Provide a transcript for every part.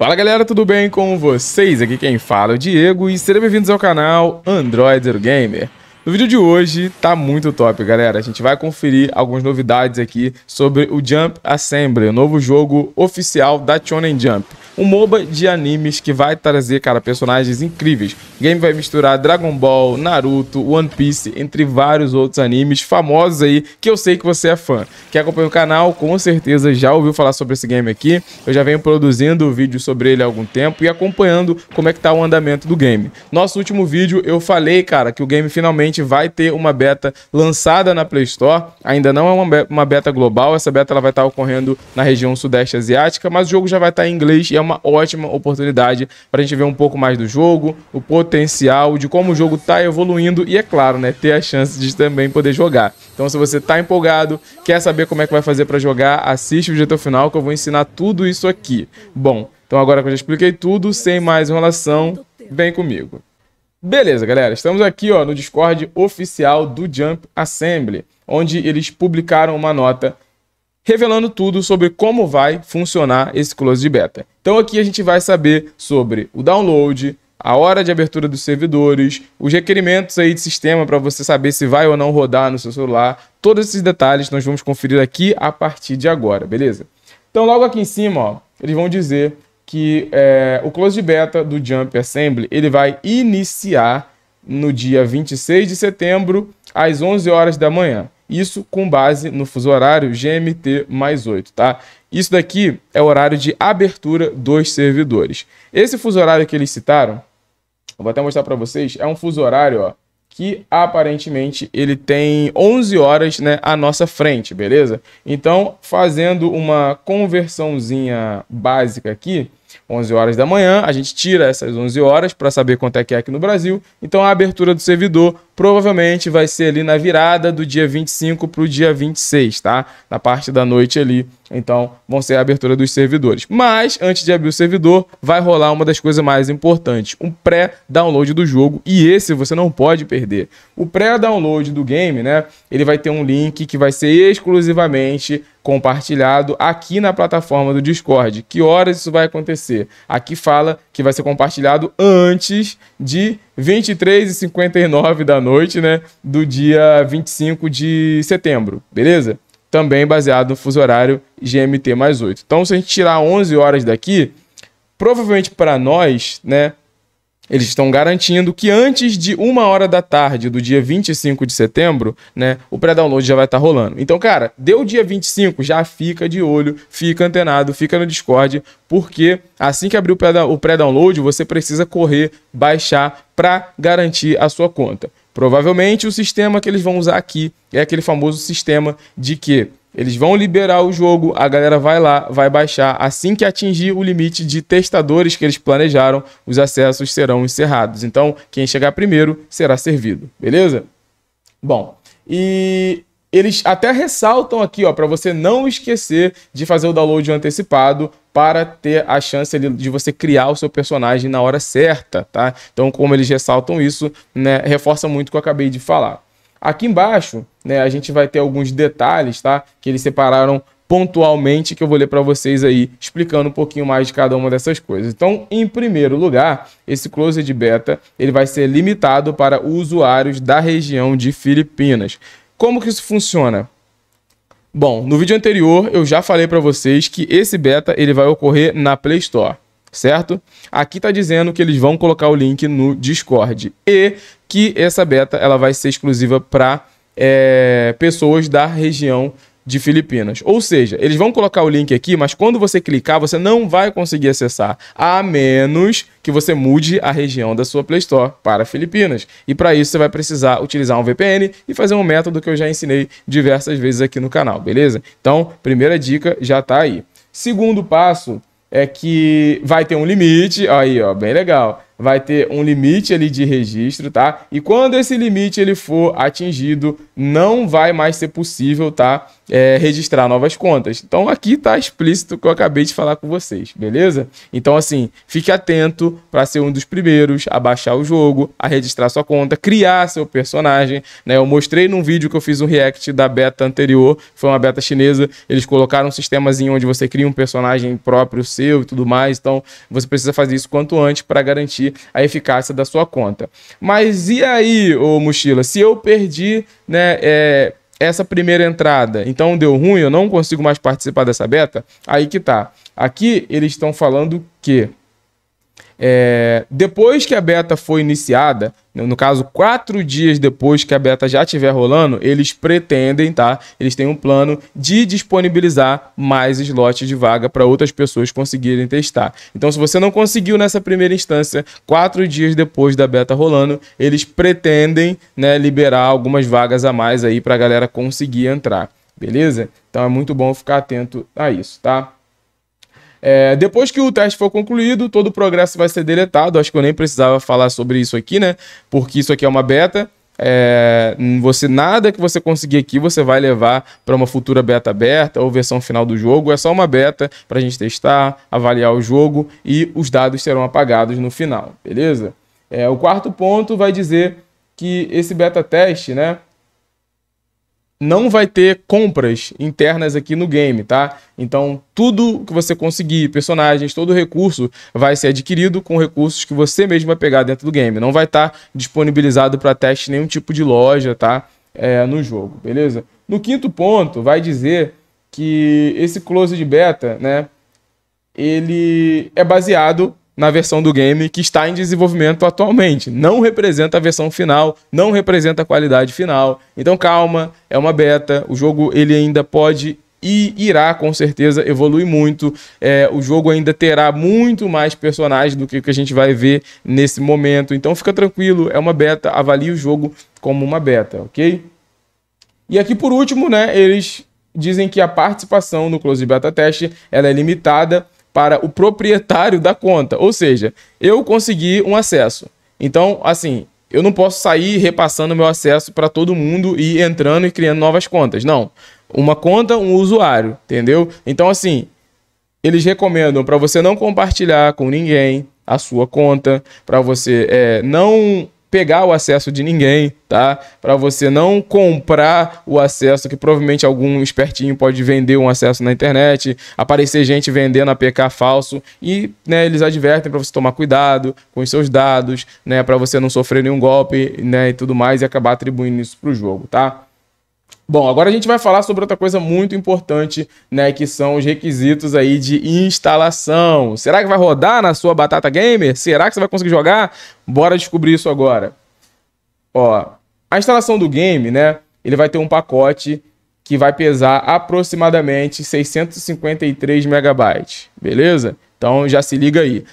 Fala galera, tudo bem com vocês? Aqui quem fala é o Diego e sejam bem-vindos ao canal Android Gamer. No vídeo de hoje tá muito top, galera. A gente vai conferir algumas novidades aqui sobre o Jump Assembly, o novo jogo oficial da Shonen Jump um MOBA de animes que vai trazer, cara, personagens incríveis. O game vai misturar Dragon Ball, Naruto, One Piece, entre vários outros animes famosos aí, que eu sei que você é fã. Quem acompanha o canal, com certeza já ouviu falar sobre esse game aqui. Eu já venho produzindo vídeo sobre ele há algum tempo e acompanhando como é que tá o andamento do game. Nosso último vídeo eu falei, cara, que o game finalmente vai ter uma beta lançada na Play Store. Ainda não é uma beta global, essa beta ela vai estar ocorrendo na região sudeste asiática, mas o jogo já vai estar em inglês e é uma ótima oportunidade para a gente ver um pouco mais do jogo, o potencial, de como o jogo está evoluindo e, é claro, né, ter a chance de também poder jogar. Então, se você está empolgado, quer saber como é que vai fazer para jogar, assiste o vídeo até o final que eu vou ensinar tudo isso aqui. Bom, então agora que eu já expliquei tudo, sem mais enrolação, vem comigo. Beleza, galera, estamos aqui ó, no Discord oficial do Jump Assembly, onde eles publicaram uma nota revelando tudo sobre como vai funcionar esse close de beta. Então aqui a gente vai saber sobre o download, a hora de abertura dos servidores, os requerimentos aí de sistema para você saber se vai ou não rodar no seu celular. Todos esses detalhes nós vamos conferir aqui a partir de agora, beleza? Então logo aqui em cima, ó, eles vão dizer que é, o close beta do Jump Assembly ele vai iniciar no dia 26 de setembro às 11 horas da manhã. Isso com base no fuso horário GMT mais 8, tá? Isso daqui é o horário de abertura dos servidores. Esse fuso horário que eles citaram, eu vou até mostrar para vocês, é um fuso horário, ó, que aparentemente ele tem 11 horas né, à nossa frente, beleza? Então, fazendo uma conversãozinha básica aqui, 11 horas da manhã, a gente tira essas 11 horas para saber quanto é que é aqui no Brasil. Então, a abertura do servidor provavelmente vai ser ali na virada do dia 25 para o dia 26, tá? Na parte da noite ali. Então, vão ser a abertura dos servidores. Mas, antes de abrir o servidor, vai rolar uma das coisas mais importantes: um pré-download do jogo. E esse você não pode perder. O pré-download do game, né? Ele vai ter um link que vai ser exclusivamente compartilhado aqui na plataforma do Discord. Que horas isso vai acontecer? Aqui fala que vai ser compartilhado antes de 23h59 da noite, né? Do dia 25 de setembro, beleza? Também baseado no fuso horário GMT mais 8. Então, se a gente tirar 11 horas daqui, provavelmente para nós, né? Eles estão garantindo que antes de uma hora da tarde do dia 25 de setembro, né, o pré-download já vai estar tá rolando. Então, cara, deu dia 25, já fica de olho, fica antenado, fica no Discord, porque assim que abrir o pré-download, você precisa correr, baixar para garantir a sua conta. Provavelmente o sistema que eles vão usar aqui é aquele famoso sistema de que eles vão liberar o jogo, a galera vai lá, vai baixar. Assim que atingir o limite de testadores que eles planejaram, os acessos serão encerrados. Então, quem chegar primeiro será servido, beleza? Bom, e eles até ressaltam aqui, ó, para você não esquecer de fazer o download antecipado para ter a chance de você criar o seu personagem na hora certa, tá? Então, como eles ressaltam isso, né, reforça muito o que eu acabei de falar. Aqui embaixo, né, a gente vai ter alguns detalhes, tá? Que eles separaram pontualmente que eu vou ler para vocês aí, explicando um pouquinho mais de cada uma dessas coisas. Então, em primeiro lugar, esse closed beta, ele vai ser limitado para usuários da região de Filipinas. Como que isso funciona? Bom, no vídeo anterior eu já falei para vocês que esse beta ele vai ocorrer na Play Store certo? Aqui está dizendo que eles vão colocar o link no Discord e que essa beta ela vai ser exclusiva para é, pessoas da região de Filipinas. Ou seja, eles vão colocar o link aqui, mas quando você clicar, você não vai conseguir acessar, a menos que você mude a região da sua Play Store para Filipinas. E para isso você vai precisar utilizar um VPN e fazer um método que eu já ensinei diversas vezes aqui no canal, beleza? Então, primeira dica já está aí. Segundo passo é que vai ter um limite, aí ó, bem legal. Vai ter um limite ali de registro, tá? E quando esse limite ele for atingido, não vai mais ser possível, tá? É, registrar novas contas. Então aqui tá explícito o que eu acabei de falar com vocês, beleza? Então assim, fique atento para ser um dos primeiros a baixar o jogo, a registrar sua conta, criar seu personagem, né? Eu mostrei num vídeo que eu fiz um react da beta anterior, foi uma beta chinesa, eles colocaram um sistemazinho onde você cria um personagem próprio seu e tudo mais, então você precisa fazer isso quanto antes para garantir a eficácia da sua conta. Mas e aí, ô mochila, se eu perdi, né, é, essa primeira entrada, então deu ruim, eu não consigo mais participar dessa beta, aí que tá. Aqui eles estão falando que é, depois que a beta foi iniciada, no caso, quatro dias depois que a beta já estiver rolando, eles pretendem, tá? Eles têm um plano de disponibilizar mais slots de vaga para outras pessoas conseguirem testar. Então, se você não conseguiu nessa primeira instância, quatro dias depois da beta rolando, eles pretendem né, liberar algumas vagas a mais aí para a galera conseguir entrar. Beleza? Então é muito bom ficar atento a isso, tá? É, depois que o teste for concluído, todo o progresso vai ser deletado. Acho que eu nem precisava falar sobre isso aqui, né? Porque isso aqui é uma beta. É, você nada que você conseguir aqui você vai levar para uma futura beta aberta ou versão final do jogo. É só uma beta para a gente testar, avaliar o jogo e os dados serão apagados no final, beleza? É, o quarto ponto vai dizer que esse beta teste, né? Não vai ter compras internas aqui no game, tá? Então, tudo que você conseguir, personagens, todo recurso vai ser adquirido com recursos que você mesmo vai pegar dentro do game. Não vai estar tá disponibilizado para teste nenhum tipo de loja, tá? É, no jogo, beleza? No quinto ponto, vai dizer que esse close de beta, né? Ele é baseado na versão do game que está em desenvolvimento atualmente. Não representa a versão final, não representa a qualidade final. Então calma, é uma beta. O jogo ele ainda pode e irá com certeza evoluir muito. É, o jogo ainda terá muito mais personagens do que o que a gente vai ver nesse momento. Então fica tranquilo, é uma beta. Avalie o jogo como uma beta, ok? E aqui por último, né? Eles dizem que a participação no Close Beta Test ela é limitada para o proprietário da conta. Ou seja, eu consegui um acesso. Então, assim, eu não posso sair repassando meu acesso para todo mundo e entrando e criando novas contas. Não. Uma conta, um usuário, entendeu? Então, assim, eles recomendam para você não compartilhar com ninguém a sua conta, para você é, não pegar o acesso de ninguém, tá? Para você não comprar o acesso que provavelmente algum espertinho pode vender um acesso na internet, aparecer gente vendendo APK falso e, né, eles advertem para você tomar cuidado com os seus dados, né, para você não sofrer nenhum golpe, né, e tudo mais e acabar atribuindo isso para o jogo, tá? Bom, agora a gente vai falar sobre outra coisa muito importante, né, que são os requisitos aí de instalação. Será que vai rodar na sua Batata Gamer? Será que você vai conseguir jogar? Bora descobrir isso agora. Ó, a instalação do game, né, ele vai ter um pacote que vai pesar aproximadamente 653 megabytes, beleza? Então já se liga aí.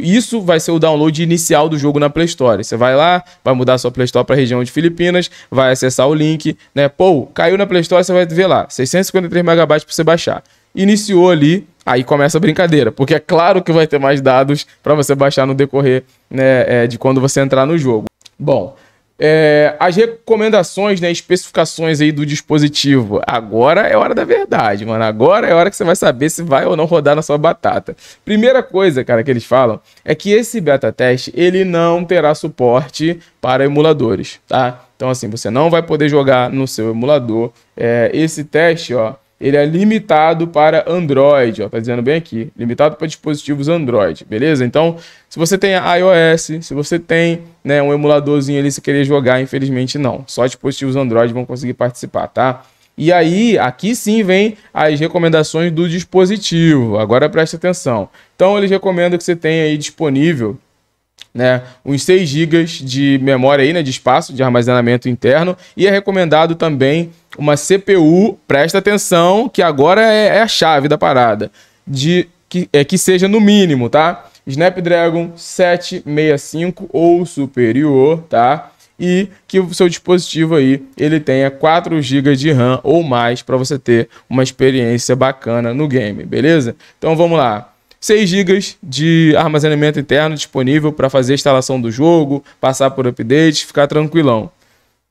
Isso vai ser o download inicial do jogo na Play Store. Você vai lá, vai mudar sua Play Store para a região de Filipinas, vai acessar o link, né? Pô, caiu na Play Store, você vai ver lá, 653 MB para você baixar. Iniciou ali, aí começa a brincadeira, porque é claro que vai ter mais dados para você baixar no decorrer né, é, de quando você entrar no jogo. Bom, é, as recomendações, né, especificações aí do dispositivo. Agora é hora da verdade, mano. Agora é hora que você vai saber se vai ou não rodar na sua batata. Primeira coisa, cara, que eles falam é que esse beta teste ele não terá suporte para emuladores, tá? Então assim, você não vai poder jogar no seu emulador. É, esse teste, ó, ele é limitado para Android, ó, tá dizendo bem aqui, limitado para dispositivos Android, beleza? Então, se você tem iOS, se você tem né, um emuladorzinho ali, se querer jogar, infelizmente não, só dispositivos Android vão conseguir participar, tá? E aí, aqui sim vem as recomendações do dispositivo. Agora preste atenção. Então, eles recomendam que você tenha aí disponível né, uns 6 GB de memória aí, né, de espaço de armazenamento interno e é recomendado também uma CPU, presta atenção que agora é, é a chave da parada, de que, é, que seja no mínimo, tá? Snapdragon 765 ou superior, tá? E que o seu dispositivo aí ele tenha 4 GB de RAM ou mais para você ter uma experiência bacana no game, beleza? Então vamos lá. 6 GB de armazenamento interno disponível para fazer a instalação do jogo, passar por update, ficar tranquilão.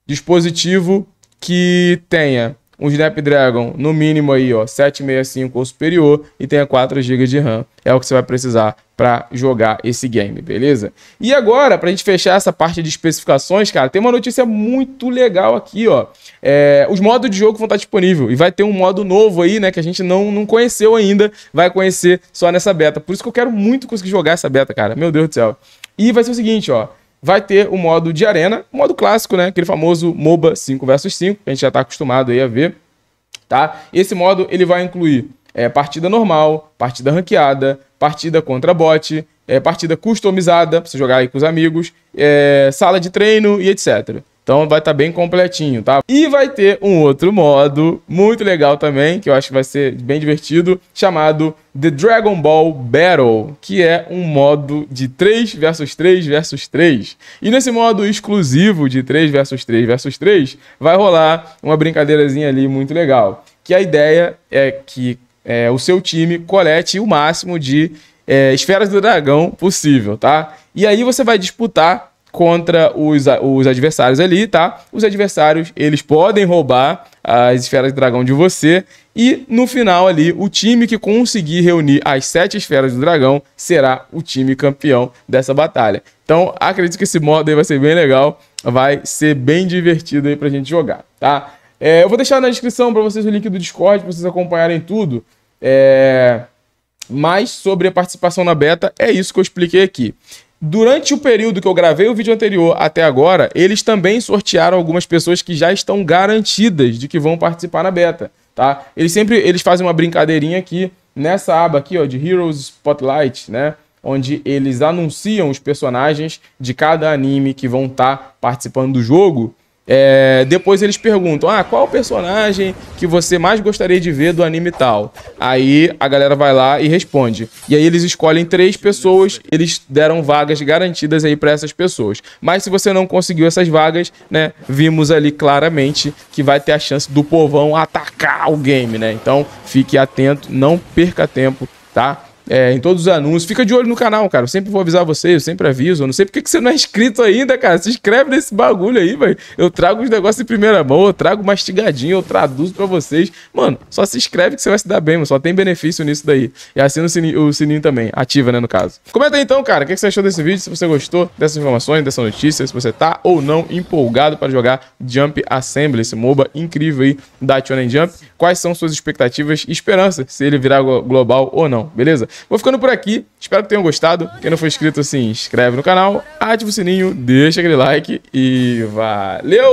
Dispositivo que tenha um Snapdragon no mínimo aí, ó, 765 ou superior e tenha 4 GB de RAM. É o que você vai precisar para jogar esse game, beleza? E agora, para a gente fechar essa parte de especificações, cara, tem uma notícia muito legal aqui, ó. É, os modos de jogo vão estar disponíveis e vai ter um modo novo aí, né, que a gente não, não conheceu ainda, vai conhecer só nessa beta. Por isso que eu quero muito conseguir jogar essa beta, cara. Meu Deus do céu. E vai ser o seguinte, ó vai ter o modo de arena, o modo clássico, né? Aquele famoso MOBA 5 vs 5, que a gente já está acostumado aí a ver, tá? Esse modo ele vai incluir é, partida normal, partida ranqueada, partida contra bot, é, partida customizada, para você jogar aí com os amigos, é, sala de treino e etc. Então vai estar tá bem completinho, tá? E vai ter um outro modo muito legal também, que eu acho que vai ser bem divertido, chamado The Dragon Ball Battle, que é um modo de 3 versus 3 versus 3. E nesse modo exclusivo de 3 versus 3 versus 3, vai rolar uma brincadeirazinha ali muito legal. Que a ideia é que é, o seu time colete o máximo de é, esferas do dragão possível, tá? E aí você vai disputar contra os, os adversários ali, tá? Os adversários, eles podem roubar as esferas do dragão de você e no final ali, o time que conseguir reunir as sete esferas do dragão será o time campeão dessa batalha. Então, acredito que esse modo aí vai ser bem legal, vai ser bem divertido aí pra gente jogar, tá? É, eu vou deixar na descrição para vocês o link do Discord, para vocês acompanharem tudo. É... Mais sobre a participação na beta, é isso que eu expliquei aqui. Durante o período que eu gravei o vídeo anterior até agora, eles também sortearam algumas pessoas que já estão garantidas de que vão participar na beta, tá? Eles sempre eles fazem uma brincadeirinha aqui nessa aba aqui, ó, de Heroes Spotlight, né? Onde eles anunciam os personagens de cada anime que vão estar tá participando do jogo. É, depois eles perguntam: Ah, qual personagem que você mais gostaria de ver do anime tal? Aí a galera vai lá e responde. E aí eles escolhem três pessoas, eles deram vagas garantidas aí para essas pessoas. Mas se você não conseguiu essas vagas, né? Vimos ali claramente que vai ter a chance do povão atacar o game, né? Então fique atento, não perca tempo, tá? É, em todos os anúncios. Fica de olho no canal, cara. Eu sempre vou avisar você, eu sempre aviso. Eu não sei porque que você não é inscrito ainda, cara. Se inscreve nesse bagulho aí, velho. Eu trago os negócios em primeira mão, eu trago mastigadinho, eu traduzo para vocês. Mano, só se inscreve que você vai se dar bem, mano. Só tem benefício nisso daí. E assina o sininho, o sininho também, ativa, né, no caso. Comenta aí então, cara, o que você achou desse vídeo, se você gostou dessas informações, dessa notícia, se você tá ou não empolgado para jogar Jump Assembly, esse MOBA incrível aí da Shonen Jump. Quais são suas expectativas e esperanças se ele virar global ou não, beleza? Vou ficando por aqui. Espero que tenham gostado. Quem não for inscrito, se inscreve no canal, ativa o sininho, deixa aquele like e valeu!